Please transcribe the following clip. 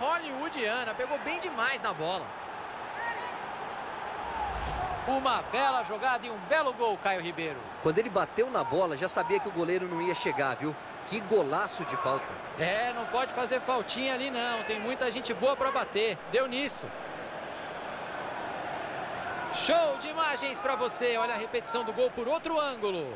hollywoodiana. Pegou bem demais na bola. Uma bela jogada e um belo gol, Caio Ribeiro. Quando ele bateu na bola, já sabia que o goleiro não ia chegar, viu? Que golaço de falta. É, não pode fazer faltinha ali não. Tem muita gente boa para bater. Deu nisso. Show de imagens para você. Olha a repetição do gol por outro ângulo.